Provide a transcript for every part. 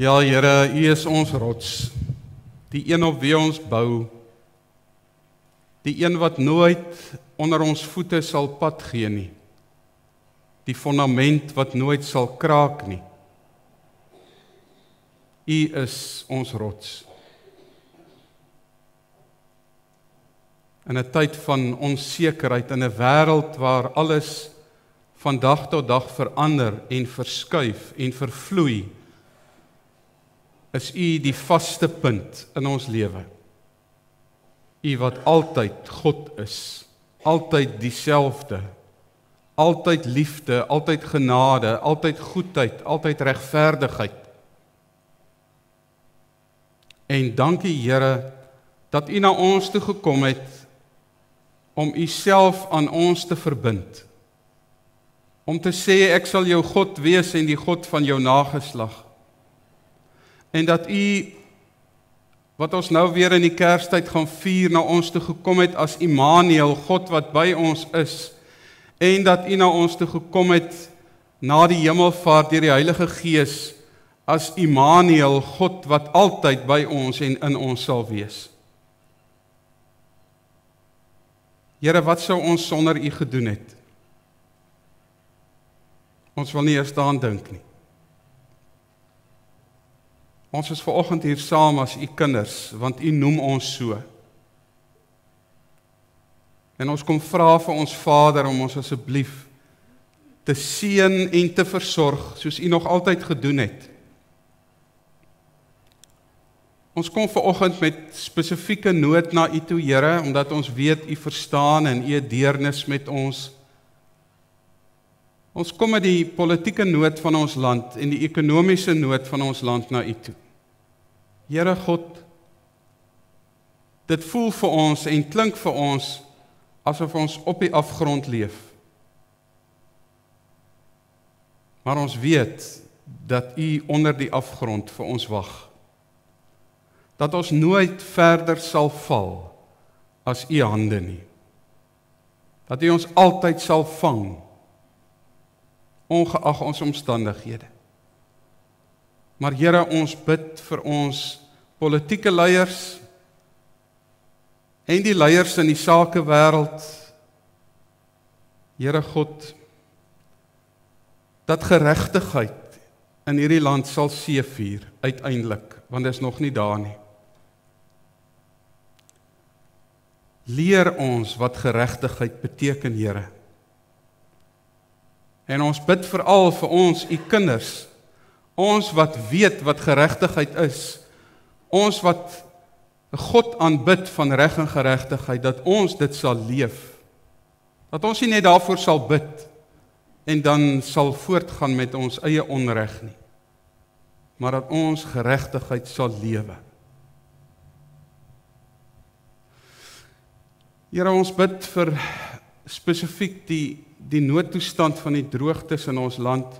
Ja Here, U is ons rots. Die een op wie ons bou. Die een wat nooit onder ons voete sal pad gee nie. Die fondament wat nooit sal kraak nie. U is ons rots. In 'n tyd van onsekerheid in 'n wêreld waar alles van dag tot dag verander en verskuif en vervloei is u die vaste punt in ons lewe. U wat altyd God is, altyd dieselfde, altyd liefde, altyd genade, altyd goedheid, altyd regverdigheid. En dankie Here dat u na ons toe gekom het om u self aan ons te verbind. Om te sê ek sal jou God wees en die God van jou nageslag en dat u wat ons nou weer in die Kerstyd gaan vier na ons toe gekom het as Immanuel, God wat by ons is en dat u na ons toe gekom het na die hemelvaart deur die Heilige Gees as Immanuel, God wat altyd by ons en in ons sal wees. Here, wat sou ons sonder u gedoen het? Ons wil nie eers daaraan dink nie. Ons is ver oggend hier saam as u kinders want u noem ons so. En ons kom vra vir ons Vader om ons asseblief te seën en te versorg soos u nog altyd gedoen het. Ons kom ver oggend met spesifieke nood na u toe Here omdat ons weet u verstaan en u deernis met ons. Ons kom met die politieke nood van ons land en die ekonomiese nood van ons land na U toe. Here God, dit voel vir ons en klink vir ons asof ons op die afgrond leef. Maar ons weet dat U onder die afgrond vir ons wag. Dat ons nooit verder sal val as U hande nie. Dat U ons altyd sal vang ongeag ons omstandighede. Maar Here, ons bid vir ons politieke leiers en die leiers in die sakewêreld. Here God, dat geregtigheid in hierdie land sal seëvier uiteindelik, want dit is nog nie daar nie. Leer ons wat geregtigheid beteken, Here. En ons bid veral vir ons u kinders. Ons wat weet wat geregtigheid is. Ons wat God aanbid van reg en geregtigheid dat ons dit sal leef. Dat ons nie net daarvoor sal bid en dan sal voortgaan met ons eie onreg nie. Maar dat ons geregtigheid sal lewe. Here ons bid vir spesifiek die die noodtoestand van die droogtes in ons land.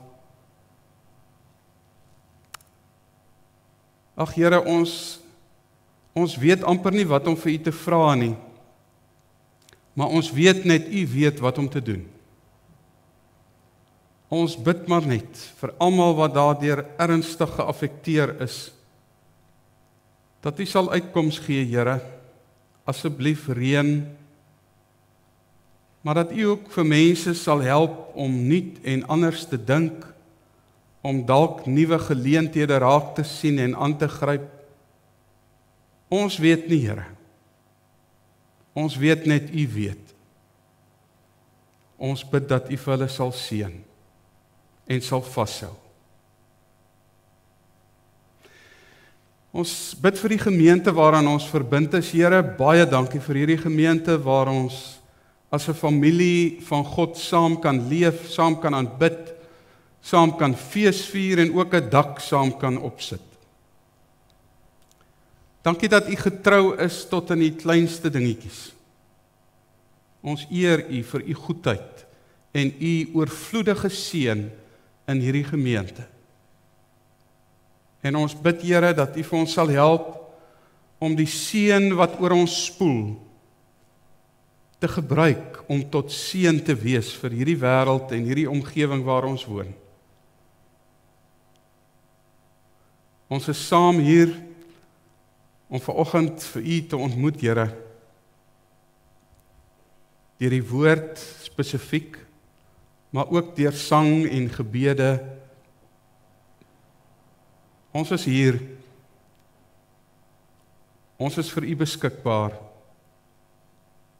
Ag Here, ons ons weet amper nie wat om vir U te vra nie. Maar ons weet net U weet wat om te doen. Ons bid maar net vir almal wat daardeur ernstig geaffekteer is. Dat U sal uitkoms gee, Here. Asseblief reën maar dat U ook vir mense sal help om nuut en anders te dink om dalk nuwe geleenthede raak te sien en aan te gryp. Ons weet nie, Here. Ons weet net U weet. Ons bid dat U vir hulle sal seën en sal vashou. Ons bid vir die gemeente waaraan ons verbind is, Here. Baie dankie vir hierdie gemeente waar ons as 'n familie van God saam kan leef, saam kan aanbid, saam kan feesvier en ook 'n dak saam kan opsit. Dankie dat u getrou is tot in die kleinste dingetjies. Ons eer u vir u goedheid en u oorvloedige seën in hierdie gemeente. En ons bid Here dat u vir ons sal help om die seën wat oor ons spoel te gebruik om tot seën te wees vir hierdie wêreld en hierdie omgewing waar ons woon. Ons is saam hier om vanoggend vir u te ontmoet, Here. Deur die woord spesifiek, maar ook deur sang en gebede. Ons is hier. Ons is vir u beskikbaar.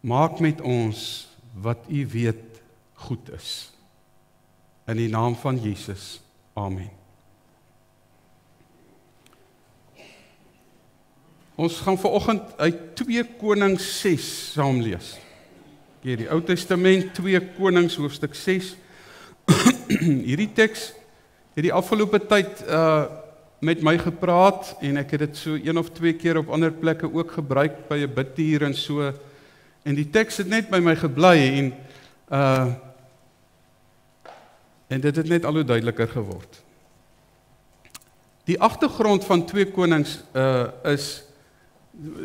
Maak met ons wat u weet goed is. In die naam van Jesus. Amen. Ons gaan vanoggend uit 2 Konings 6 saam lees. Hier die Ou Testament 2 Konings hoofstuk 6. Hierdie teks het die afgelope tyd uh met my gepraat en ek het dit so een of twee keer op ander plekke ook gebruik by 'n bidtuur en so en die teks het net by my gebly en uh en dit het net al hoe duideliker geword. Die agtergrond van 2 Konings uh is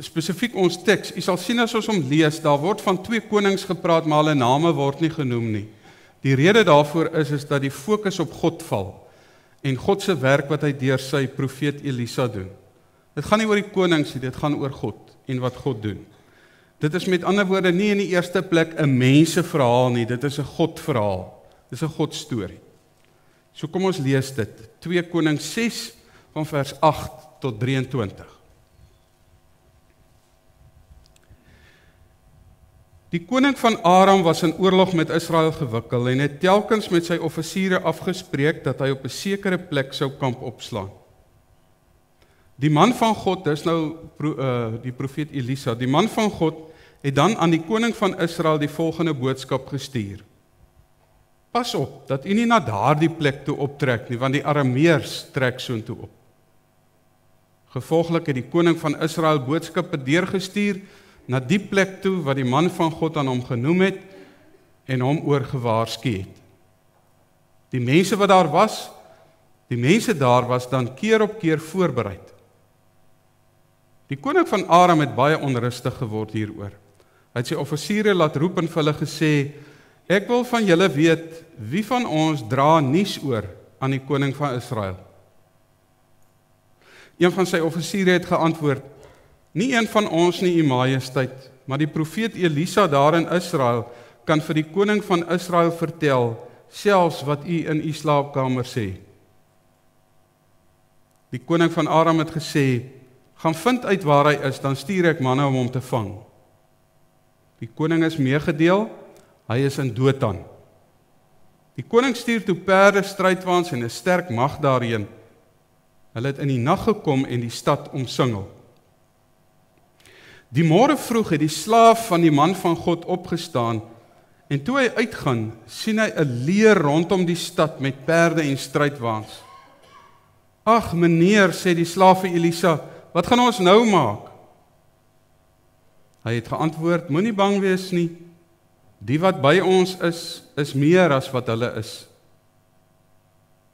spesifiek ons teks. U sal sien as ons hom lees, daar word van twee konings gepraat, maar hulle name word nie genoem nie. Die rede daarvoor is is dat die fokus op God val en God se werk wat hy deur sy profeet Elisa doen. Dit gaan nie oor die konings nie, dit gaan oor God en wat God doen. Dit is met ander woorde nie in die eerste plek 'n menseverhaal nie, dit is 'n God verhaal. Dis 'n God storie. So kom ons lees dit. 2 Konings 6 van vers 8 tot 23. Die koning van Aram was in oorlog met Israel gewikkel en het telkens met sy offisiere afgespreek dat hy op 'n sekere plek sou kamp opslaan. Die man van God, dis nou uh die profeet Elisa, die man van God het dan aan die koning van Israel die volgende boodskap gestuur: Pas op dat u nie na daardie plek toe optrek nie, want die Arameërs trek soontoe op. Gevolglik het die koning van Israel boodskappe deurgestuur na die plek toe wat die man van God aan hom genoem het en hom oorgewaarsku het. Die mense wat daar was, die mense daar was dan keer op keer voorberei. Die koning van Aram het baie onrustig geword hieroor. Hy het sy offisiere laat roep en vir hulle gesê: "Ek wil van julle weet wie van ons dra nuus oor aan die koning van Israel." Een van sy offisiere het geantwoord: Nie een van ons nie, u majesteit, maar die profeet Elisa daar in Israel kan vir die koning van Israel vertel selfs wat u in u slaapkamer sê. Die koning van Aram het gesê: "Gaan vind uit waar hy is, dan stuur ek manne om hom te vang." Die koning is meegedeel, hy is in Dothan. Die koning stuur toe perde, strydwaans en 'n sterk mag daarheen. Hulle het in die nag gekom en die stad omsingel. Die môre vroeg het die slaaf van die man van God opgestaan en toe hy uitgaan, sien hy 'n leer rondom die stad met perde en strydwaans. "Ag meneer," sê die slaaf vir Elisa, "wat gaan ons nou maak?" Hy het geantwoord: "Moenie bang wees nie. Die wat by ons is, is meer as wat hulle is."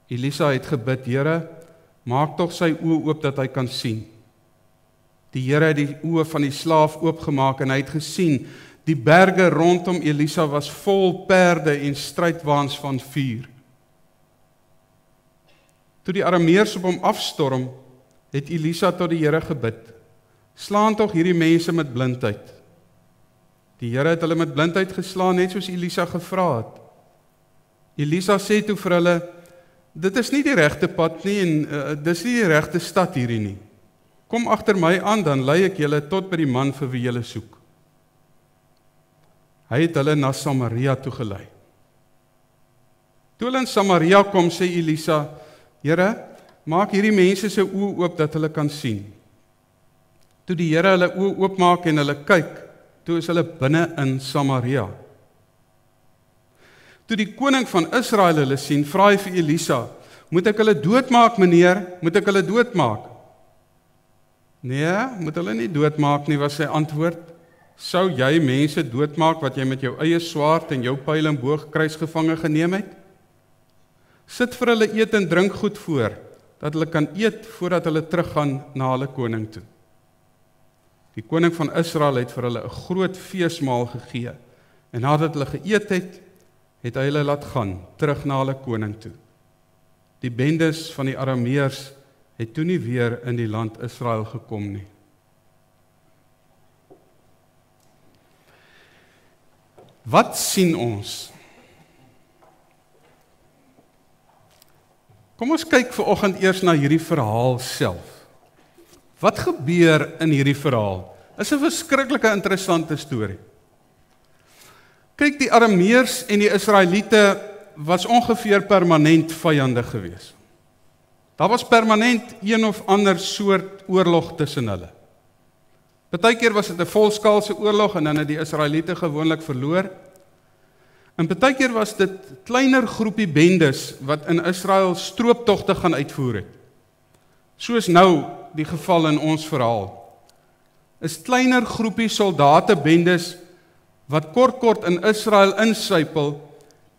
Elisa het gebid: "Here, maak tog sy oë oop dat hy kan sien." Die Here het die oë van die slaaf oopgemaak en hy het gesien die berge rondom Elisa was vol perde en strydwaans van vuur. Toe die Arameërs op hom afstorm, het Elisa tot die Here gebid: "Slaan tog hierdie mense met blindheid." Die Here het hulle met blindheid geslaan net soos Elisa gevra het. Elisa sê toe vir hulle: "Dit is nie die regte pad nie en uh, dis nie die regte stad hierdie nie." Kom agter my aan dan lei ek julle tot by die man vir wie julle soek. Hy het hulle na Samaria toe gelei. Toe hulle in Samaria kom, sê Elisa: "Here, maak hierdie mense se oë oop dat hulle kan sien." Toe die Here hulle oë oopmaak en hulle kyk, toe is hulle binne in Samaria. Toe die koning van Israel hulle sien, vra hy vir Elisa: "Moet ek hulle doodmaak, meneer? Moet ek hulle doodmaak?" Nee, moet hulle nie doodmaak nie, was sy antwoord. Sou jy mense doodmaak wat jy met jou eie swaard en jou pyl en boog kruisgevange geneem het? Sit vir hulle eet en drink goed voor, dat hulle kan eet voordat hulle teruggaan na hulle koning toe. Die koning van Israel het vir hulle 'n groot feesmaal gegee en nadat hulle geëet het, het hy hulle laat gaan terug na hulle koning toe. Die bendes van die Arameërs het toe nie weer in die land Israel gekom nie. Wat sien ons? Kom ons kyk ver oggend eers na hierdie verhaal self. Wat gebeur in hierdie verhaal? Is 'n verskriklike interessante storie. Kyk, die Arameërs en die Israeliete was ongeveer permanent vyande gewees. Daar was permanent een of ander soort oorlog tussen hulle. Partykeer was dit 'n volskaalse oorlog en dan het die Israeliete gewoonlik verloor. En partykeer was dit kleiner groepie bendes wat in Israel strooptogte gaan uitvoer het. Soos nou die geval in ons verhaal. Is kleiner groepie soldate bendes wat kort kort in Israel insypel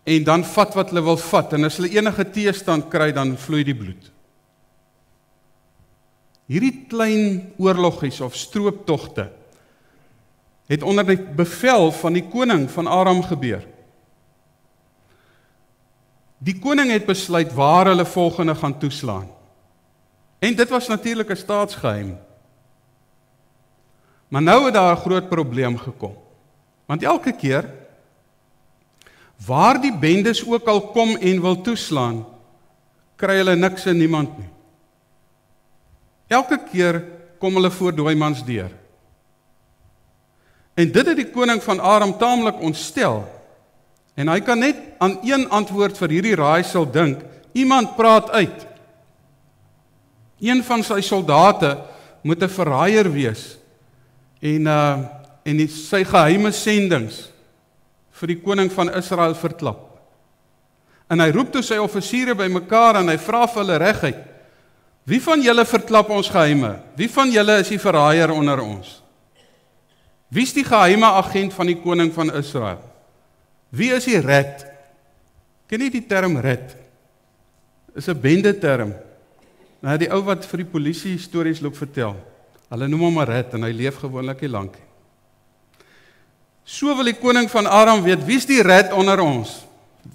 en dan vat wat hulle wil vat en as hulle enige teestand kry dan vloei die bloed. Hierdie klein oorloggies of strooptogte het onder die bevel van die koning van Aram gebeur. Die koning het besluit waar hulle volgende gaan toeslaan. En dit was natuurlik 'n staatsgeheim. Maar nou het daar 'n groot probleem gekom. Want elke keer waar die bendes ook al kom en wil toeslaan, kry hulle niks en niemand nie. Elke keer kom hulle voor daai mans deur. En dit het die koning van Aram taamlik ontstel. En hy kan net aan een antwoord vir hierdie raaisel dink. Iemand praat uit. Een van sy soldate moet 'n verraaier wees. En uh en die, sy geheime sendings vir die koning van Israel verklap. En hy roep toe sy offisiere bymekaar en hy vra vir hulle reguit: Wie van julle verklap ons geheime? Wie van julle is die verraaier onder ons? Wie is die geheime agent van die koning van Israel? Wie is die red? Ken jy die term red? Is 'n bende term. Nou die ou wat vir die polisie stories loop vertel. Hulle noem hom 'n red en hy leef gewoonlik nie lank nie. So wil die koning van Aram weet, wie's die red onder ons?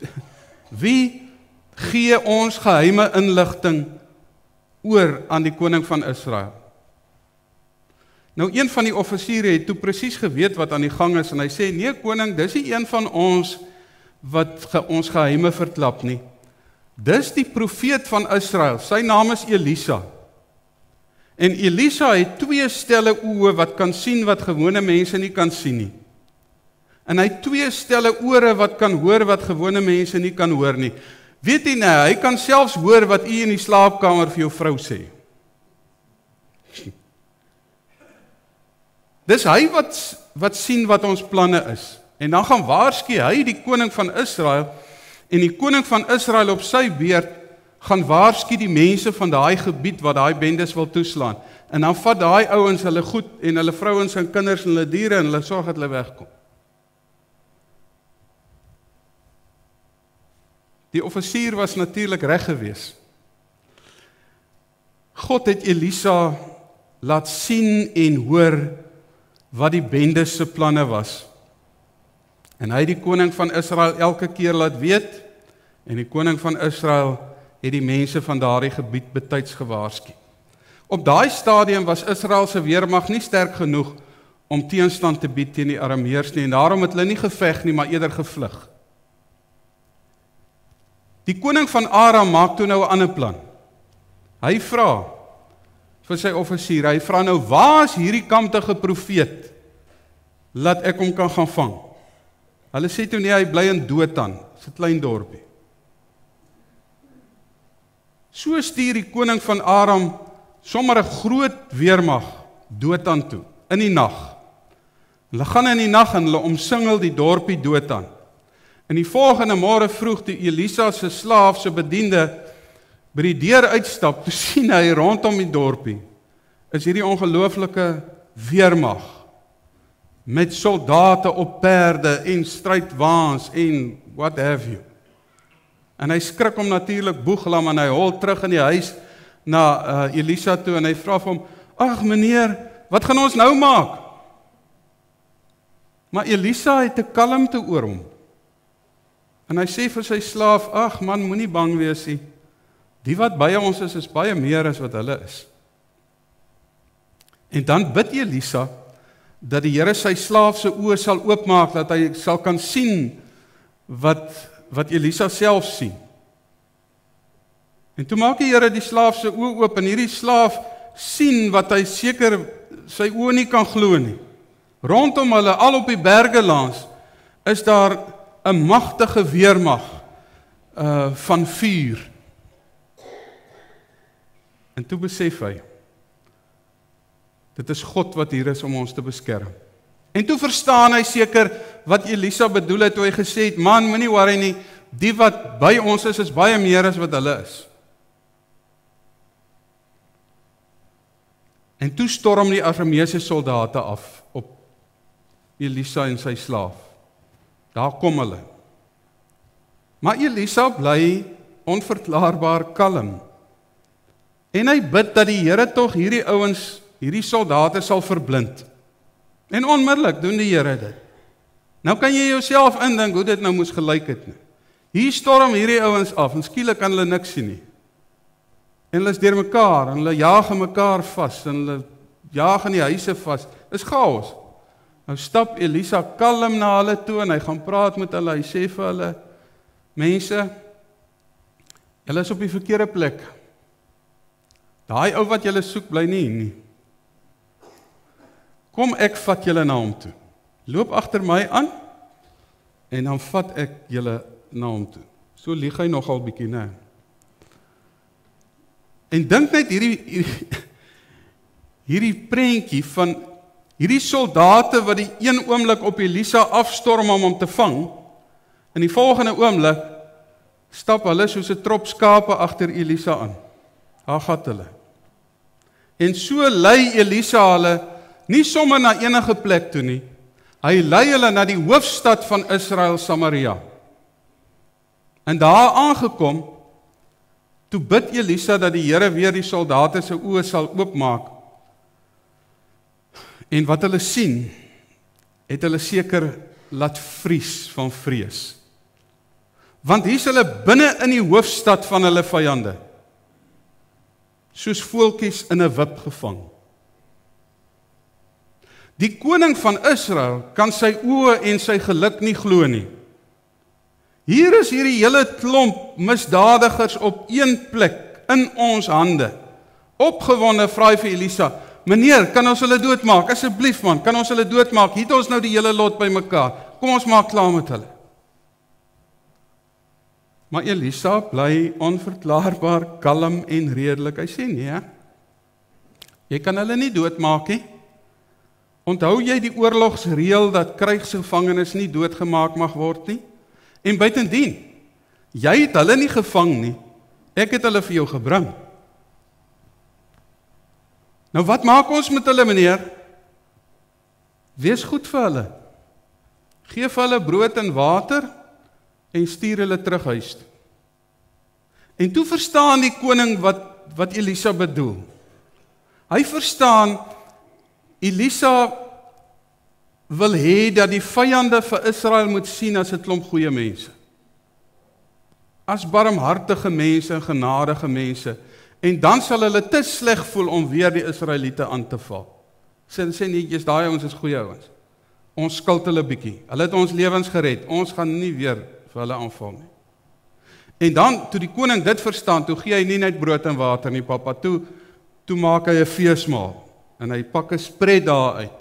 Wie gee ons geheime inligting oor aan die koning van Israel. Nou een van die offisiere het toe presies geweet wat aan die gang is en hy sê nee koning, dis nie een van ons wat ge, ons geheime verklap nie. Dis die profeet van Israel. Sy naam is Elisa. En Elisa het twee stelle oë wat kan sien wat gewone mense nie kan sien nie. En hy het twee stelle ore wat kan hoor wat gewone mense nie kan hoor nie. Weet jy nou, hy kan selfs hoor wat u in die slaapkamer vir jou vrou sê. Dis hy wat wat sien wat ons planne is. En dan gaan waarsku hy die koning van Israel en die koning van Israel op sy beurt gaan waarsku die mense van daai gebied wat daai bendes wil toeslaan. En dan vat daai ouens hulle goed en hulle vrouens en kinders en hulle diere en hulle sorg dat hulle wegkom. Die offisier was natuurlik reg geweest. God het Elisa laat sien en hoor wat die bende se planne was. En hy het die koning van Israel elke keer laat weet en die koning van Israel het die mense van daardie gebied betyds gewaarsku. Op daai stadium was Israel se weermag nie sterk genoeg om teenstand te bied teen die Arameërs nie en daarom het hulle nie geveg nie maar eerder gevlug. Die koning van Aram maak toe nou 'n ander plan. Hy vra vir sy offisier, hy vra nou: "Waar is hierdie kamptige profeet? Laat ek hom kan gaan vang." Hulle sê toe nee, hy bly in Dothan, 'n klein dorpie. So stuur die koning van Aram sommer 'n groot weermag Dothan toe in die nag. Hulle gaan in die nag en hulle omsingel die dorpie Dothan. In die volgende môre vroeg die Elisa se slaaf se bediende by die deur uitstap, toe sien hy rondom die dorpie is hierdie ongelooflike weermag met soldate op perde en strydwaans en what have you. En hy skrik hom natuurlik boeglam en hy hol terug in die huis na uh, Elisa toe en hy vra vir hom: "Ag meneer, wat gaan ons nou maak?" Maar Elisa het 'n kalmte oor hom. En hy sê vir sy slaaf: "Ag man, moenie bang wees nie. Die wat by ons is is baie meer as wat hulle is. En dan bid Elisa dat die Here sy slaaf se oë sal oopmaak dat hy sal kan sien wat wat Elisa self sien. En toe maak die Here die slaaf se oë oop en hierdie slaaf sien wat hy seker sy oë nie kan glo nie. Rondom hulle al op die berge langs is daar 'n magtige weermag uh van vuur. En toe besef hy dit is God wat hier is om ons te beskerm. En toe verstaan hy seker wat Elisa bedoel het toe hy gesê het man moenie worry nie die wat by ons is is baie meer as wat hulle is. En toe storm die Arameese soldate af op Elisa en sy slaaf. Daar kom hulle. Maar Elisa bly onverklaarbaar kalm. En hy bid dat die Here tog hierdie ouens, hierdie soldate sal verblind. En onmiddellik doen die Here dit. Nou kan jy jouself indink hoe dit nou moes gelyk het nie. Hier storm hierdie ouens af en skielik kan hulle niks sien nie. En hulle is deurmekaar en hulle jaag mekaar vas en hulle jaag in die huise vas. Dis chaos. Nou stap Elisa kalm na hulle toe en hy gaan praat met hulle. Hy sê vir hulle: "Mense, julle is op die verkeerde plek. Daai ou wat julle soek bly nie hier nie. Kom ek vat julle na hom toe. Loop agter my aan en dan vat ek julle na hom toe." So lieg hy nogal bietjie, né? En dink net hierdie hierdie, hierdie prentjie van Hierdie soldate wat die een oomblik op Elisa afstorm om hom te vang, in die volgende oomblik stap hulle soos 'n trop skape agter Elisa aan. Daar gaan hulle. En so lei Elisa hulle nie sommer na enige plek toe nie. Hy lei hulle na die hoofstad van Israel, Samaria. En daar aangekom, toe bid Elisa dat die Here weer die soldate se oë sal oopmaak En wat hulle sien, het hulle seker laat vries van vrees. Want hier's hulle binne in die hoofstad van hulle vyande. Soos voeltjies in 'n wip gevang. Die koning van Israel kan sy oë en sy geluk nie glo nie. Hier is hierdie hele klomp misdadigers op een plek in ons hande. Opgewonde vra hy vir Elisa: Meneer, kan ons hulle doodmaak? Asseblief man, kan ons hulle doodmaak? Hier het ons nou die hele lot bymekaar. Kom ons maak klaar met hulle. Maar Elisa bly onverklaarbaar kalm en redelik. Hy sê nee. Jy kan hulle nie doodmaak nie. Onthou jy die oorlogsreël dat krygsgevangenes nie doodgemaak mag word nie? En buitendien, jy het hulle nie gevang nie. Ek het hulle vir jou gebring. Nou wat maak ons met hulle meneer? Wees goed vir hulle. Geef hulle brood en water en stuur hulle terug huis toe. En toe verstaan die koning wat wat Elisa bedoel. Hy verstaan Elisa wil hê dat die vyande vir Israel moet sien as 'n klomp goeie mense. As barmhartige mense en genadige mense en dan sal hulle te sleg voel om weer die Israeliete aan te val. Sin sê nie jy's daai ouens is goeie ouens. Ons skuld hulle bietjie. Hulle het ons lewens gered. Ons gaan nie weer vir hulle aanval nie. En dan toe die koning dit verstaan, toe gee hy nie net brood en water nie, pappa, toe toe maak hy 'n feesmaal en hy pak 'n spread daar uit.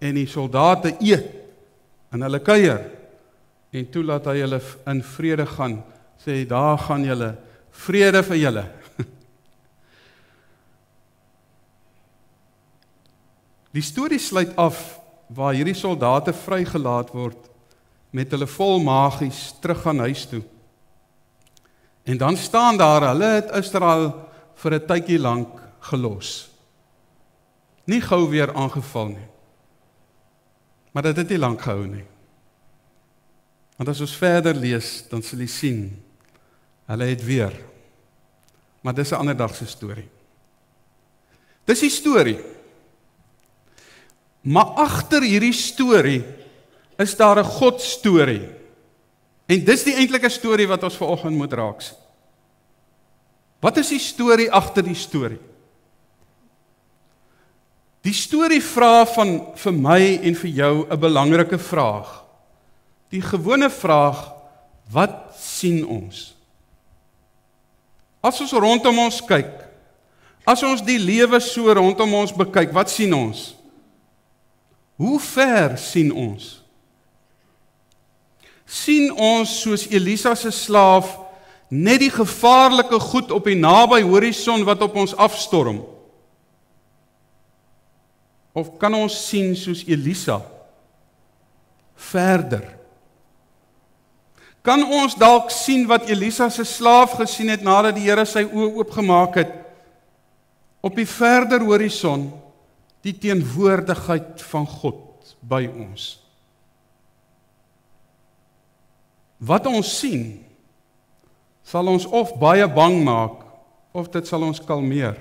En die soldate eet en hulle kuier. En toe laat hy hulle in vrede gaan. Sê daar gaan julle vrede vir julle. Die storie sluit af waar hierdie soldate vrygelaat word met hulle vol magies terug gaan huis toe. En dan staan daar hulle het Israel vir 'n tydjie lank gelos. Nie gou weer aangeval nie. Maar dit het nie lank gehou nie. Want as ons verder lees, dan sal jy sien hulle het weer. Maar dis 'n ander dag se storie. Dis die storie Maar agter hierdie storie is daar 'n God storie. En dis die eintlike storie wat ons vanoggend moet raaks. Wat is die storie agter die storie? Die storie vra van vir my en vir jou 'n belangrike vraag. Die gewone vraag: Wat sien ons? As ons rondom ons kyk, as ons die lewe so rondom ons bekyk, wat sien ons? Hoe ver sien ons? Sien ons soos Elisa se slaaf net die gevaarlike goed op die naby horison wat op ons afstorm? Of kan ons sien soos Elisa verder? Kan ons dalk sien wat Elisa se slaaf gesien het nadat die Here sy oë oopgemaak het op die verder horison die teenwoordigheid van God by ons? Wat ons sien sal ons of baie bang maak of dit sal ons kalmeer.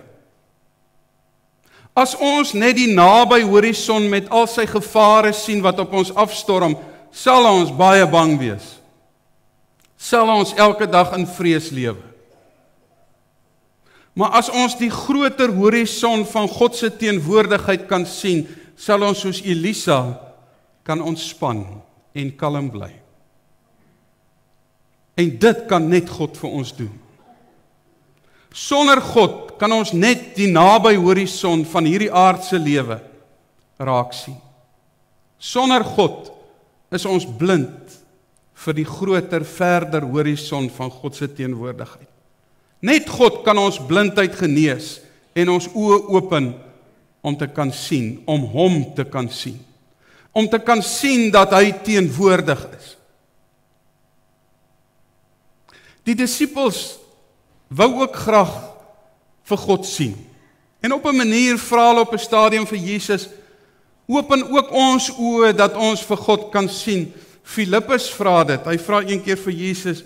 As ons net die naby horison met al sy gevare sien wat op ons afstorm, sal ons baie bang wees. Sal ons elke dag in vrees lewe. Maar as ons die groter horison van God se teenwoordigheid kan sien, sal ons soos Elisa kan ontspan en kalm bly. En dit kan net God vir ons doen. Sonder God kan ons net die naby horison van hierdie aardse lewe raak sien. Sonder God is ons blind vir die groter verder horison van God se teenwoordigheid. Net God kan ons blindheid genees en ons oë open om te kan sien, om hom te kan sien. Om te kan sien dat hy teenwoordig is. Die disippels wou ook graag vir God sien. En op 'n manier vra hulle op 'n stadium vir Jesus: "Open ook ons oë dat ons vir God kan sien." Filippus vra dit. Hy vra een keer vir Jesus: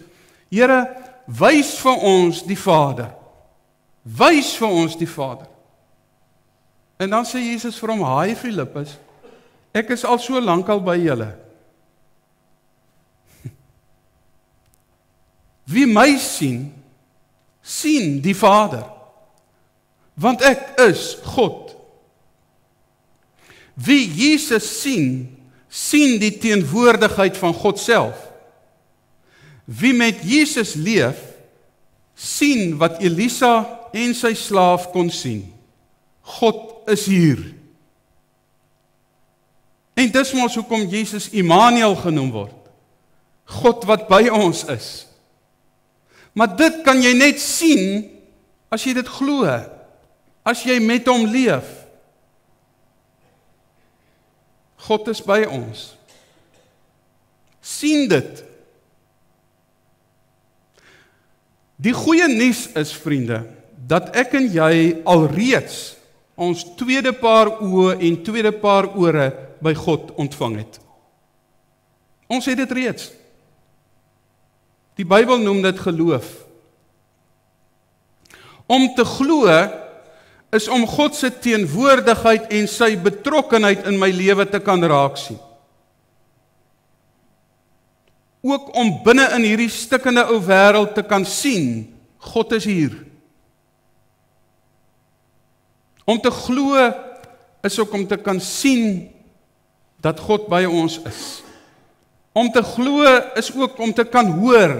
"Here, wys vir ons die Vader. Wys vir ons die Vader." En dan sê Jesus vir hom: "Haai Filippus, ek is al so lank al by julle. Wie my sien, sien die Vader. Want ek is God. Wie Jesus sien, sien die teenwoordigheid van God self. Wie met Jesus leef, sien wat Elisa en sy slaaf kon sien. God is hier. En dis mos hoekom Jesus Immanuel genoem word. God wat by ons is. Maar dit kan jy net sien as jy dit glo. As jy met hom leef. God is by ons. sien dit. Die goeie nuus is vriende dat ek en jy alreeds ons tweede paar oë en tweede paar ore by God ontvang het. Ons het dit reeds. Die Bybel noem dit geloof. Om te glo is om God se teenwoordigheid en sy betrokkenheid in my lewe te kan raak sien. Ook om binne in hierdie stikkende ou wêreld te kan sien God is hier. Om te glo is ook om te kan sien dat God by ons is. Om te glo is ook om te kan hoor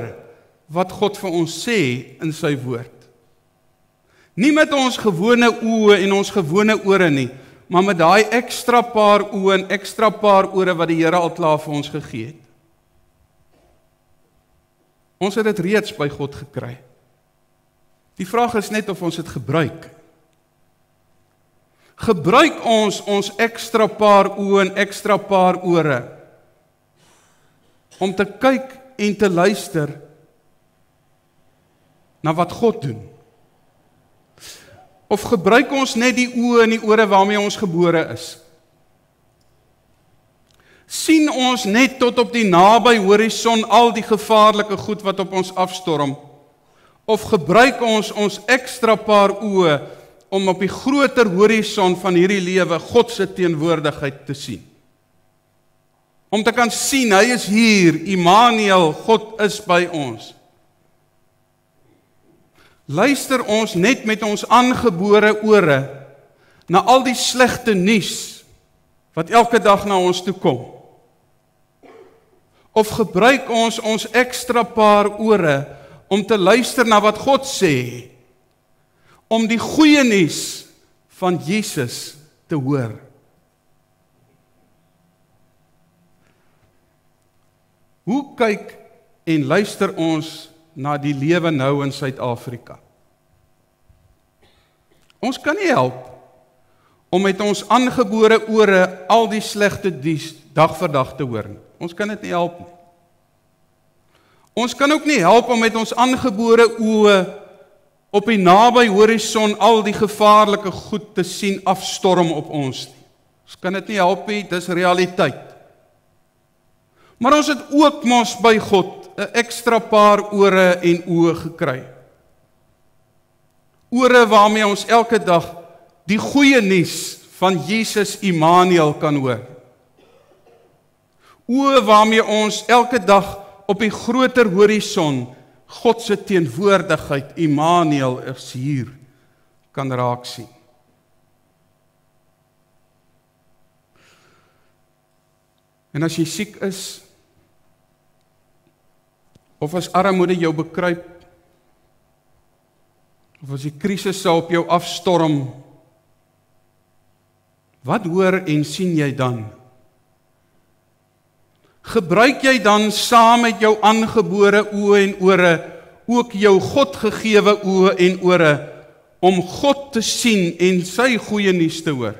wat God vir ons sê in sy woord. Nie met ons gewone oë en ons gewone ore nie, maar met daai ekstra paar oë en ekstra paar ore wat die Here al klaar vir ons gegee het. Ons het dit reeds by God gekry. Die vraag is net of ons dit gebruik. Gebruik ons ons ekstra paar oë en ekstra paar ore om te kyk en te luister na wat God doen. Of gebruik ons net die oë en die ore waarmee ons gebore is? sien ons net tot op die naby horison al die gevaarlike goed wat op ons afstorm of gebruik ons ons ekstra paar oë om op die groter horison van hierdie lewe God se teenwoordigheid te sien om te kan sien hy is hier, Immanuel, God is by ons. luister ons net met ons aangebore ore na al die slegte nuus wat elke dag na ons toe kom? Of gebruik ons ons ekstra paar ore om te luister na wat God sê om die goeie nuus van Jesus te hoor? Hoe kyk en luister ons na die lewe nou in Suid-Afrika? Ons kan nie help om met ons aangebore ore al die slegte dies dag vir dag te hoor nie. Ons kan dit nie help nie. Ons kan ook nie help om met ons aangebore oë op die naby horison al die gevaarlike goed te sien afstorm op ons nie. Ons kan dit nie help nie, dis realiteit. Maar ons het ook mos by God 'n ekstra paar ore en oë gekry. Ore waarmee ons elke dag die goeie nuus van Jesus Immanuel kan hoor. Oë waarmee ons elke dag op die groter horison God se teenwoordigheid Immanuel is hier kan raak sien. En as jy siek is, of as armoede jou bekruip. Of as die krisisse op jou afstorm. Wat hoor en sien jy dan? Gebruik jy dan saam met jou aangebore oë en ore ook jou Godgegewe oë en ore om God te sien en sy goeie nuus te hoor?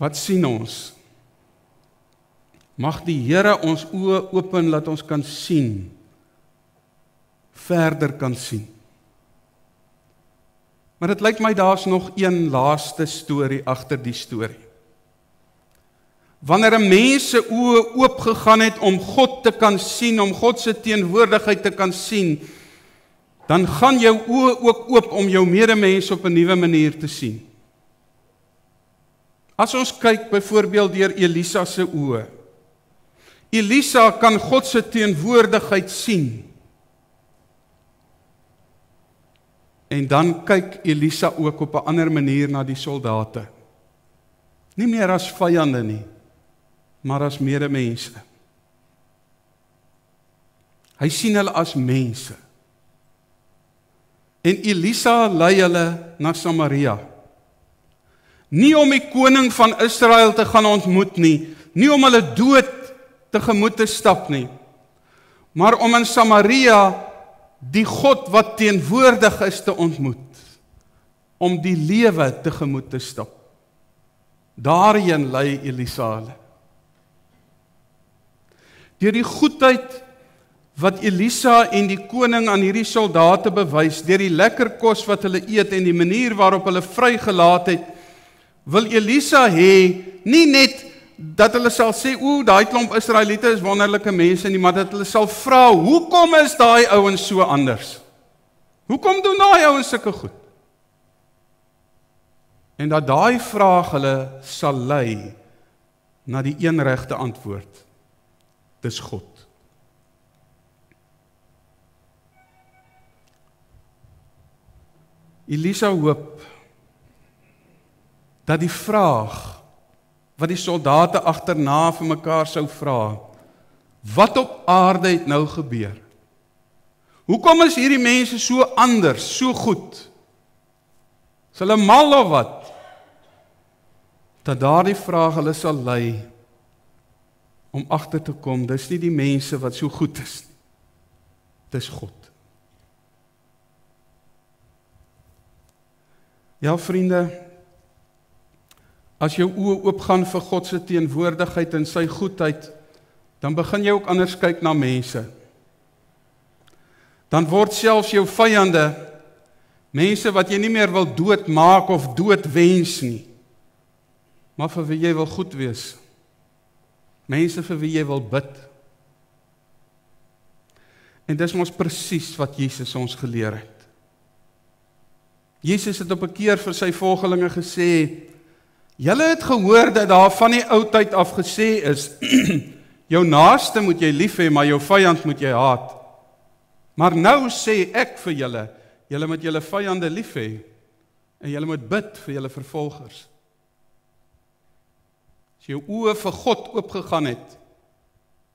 Wat sien ons? Mag die Here ons oë open laat ons kan sien verder kan sien. Maar dit lyk my daar's nog een laaste storie agter die storie. Wanneer 'n mens se oë oop gegaan het om God te kan sien, om God se teenwoordigheid te kan sien, dan gaan jou oë ook oop om jou medemens op 'n nuwe manier te sien. As ons kyk byvoorbeeld deur Elisa se oë, Elisa kan God se teenwoordigheid sien. En dan kyk Elisa ook op 'n ander manier na die soldate. Nie meer as vyande nie, maar as medemense. Hy sien hulle as mense. En Elisa lei hulle na Samaria. Nie om die koning van Israel te gaan ontmoet nie, nie om hulle dood tegemoet te stap nie. Maar om in Samaria die God wat teenwoordig is te ontmoet om die lewe tegemoet te stap. Daarheen lei Elisa hulle. Deur die goedheid wat Elisa en die koning aan hierdie soldate bewys, deur die lekker kos wat hulle eet en die manier waarop hulle vrygelaat het, wil Elisa hê nie net dat hulle sal sê o, daai klomp Israeliete is wonderlike mense nie, maar dat hulle sal vra, hoekom is daai ouens so anders? Hoekom doen daai ouens sulke goed? En dat daai vraag hulle sal lei na die een regte antwoord. Dis God. Elisa hoop dat die vraag wat die soldate agterna vir mekaar sou vra. Wat op aarde het nou gebeur? Hoekom is hierdie mense so anders, so goed? Is hulle mal of wat? Dat daardie vraag hulle sal lei om agter te kom, dis nie die mense wat so goed is nie. Dis God. Ja vriende, As jou oë oopgaan vir God se teenwoordigheid en sy goedheid, dan begin jy ook anders kyk na mense. Dan word selfs jou vyande mense wat jy nie meer wil doodmaak of doodwens nie. Maar vir wie jy wil goed wees. Mense vir wie jy wil bid. En dis mos presies wat Jesus ons geleer het. Jesus het op 'n keer vir sy volgelinge gesê, Julle het gehoor dat daar van die ou tyd af gesê is Jou naaste moet jy lief hê, maar jou vyand moet jy haat. Maar nou sê ek vir julle, julle moet julle vyande lief hê en julle moet bid vir julle vervolgers. As jou oë vir God oopgegaan het,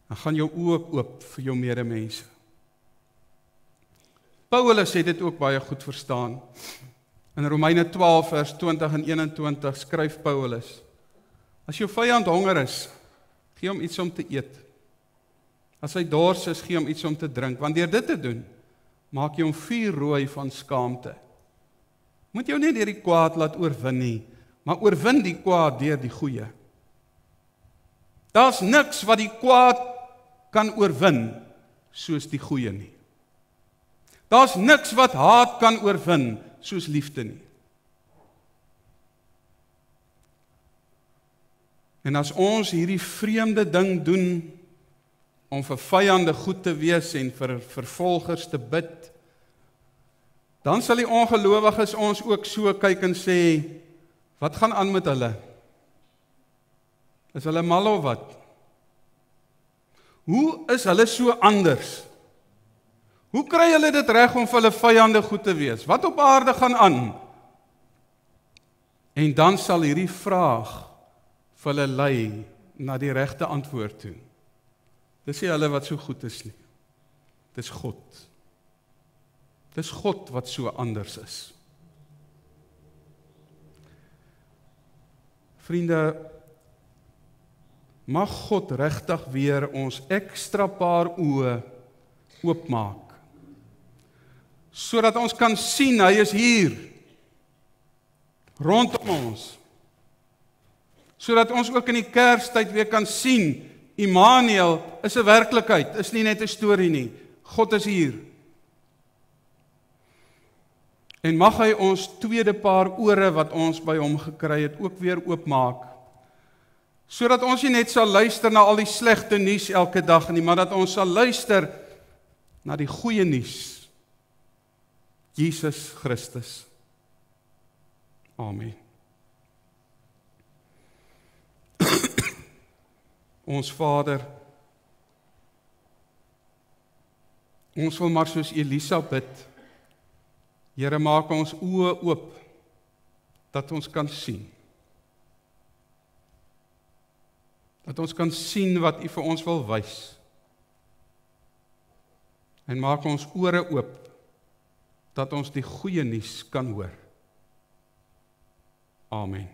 dan gaan jou oë oop vir jou medemense. Paulus het dit ook baie goed verstaan. In Romeine 12 vers 20 en 21 skryf Paulus: As jou vyand honger is, gee hom iets om te eet. As hy dors is, gee hom iets om te drink, want deur dit te doen, maak jy hom vuur rooi van skaamte. Moet jou nie deur die kwaad laat oorwin nie, maar oorwin die kwaad deur die goeie. Daar's niks wat die kwaad kan oorwin soos die goeie nie. Daar's niks wat haat kan oorwin soos liefde nie. En as ons hierdie vreemde ding doen om vir vyande goed te wees en vir vervolgers te bid, dan sal die ongelowiges ons ook so kyk en sê, wat gaan aan met hulle? Is hulle mal of wat? Hoe is hulle so anders? Hoe kry hulle dit reg om vir hulle vyande goed te wees? Wat op aarde gaan aan? En dan sal hierdie vraag vir hulle lei na die regte antwoord toe. Dis nie hulle wat so goed is nie. Dis God. Dis God wat so anders is. Vriende, mag God regtig weer ons ekstra paar oë oopmaak sodat ons kan sien hy is hier rondom ons. Sodat ons ook in die Kerstyd weer kan sien Immanuel is 'n werklikheid, is nie net 'n storie nie. God is hier. En mag hy ons tweede paar ore wat ons by hom gekry het ook weer oopmaak. Sodat ons nie net sal luister na al die slegte nuus elke dag nie, maar dat ons sal luister na die goeie nuus Jesus Christus. Amen. ons Vader Ons wil maar soos Elisa bid. Here maak ons oë oop dat ons kan sien. Dat ons kan sien wat U vir ons wil wys. En maak ons ore oop dat ons die goeie nuus kan hoor. Amen.